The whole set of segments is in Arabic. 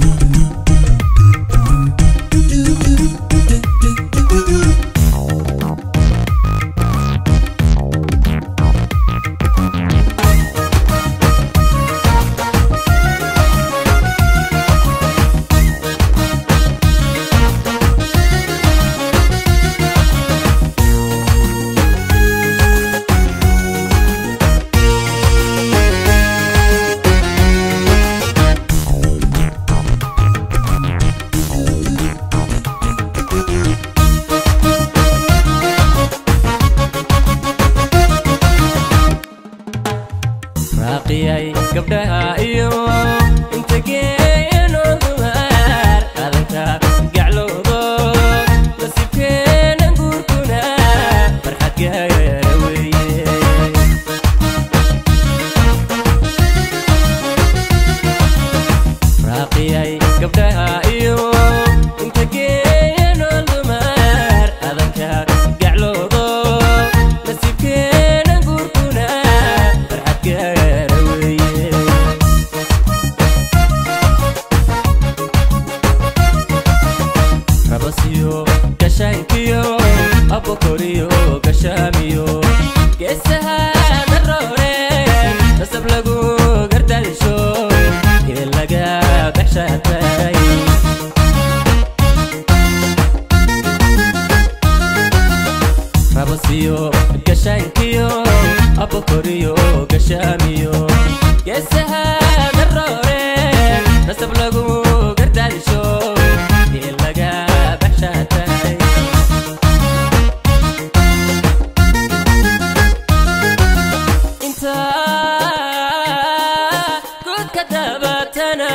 for me. كشاميو كشانكيو أبو كوريو كشاميو يسها دروري نسب لغو قردالشو يلقى بحشاتي انت قد كذبتنا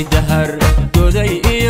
بدهر. دودي إيه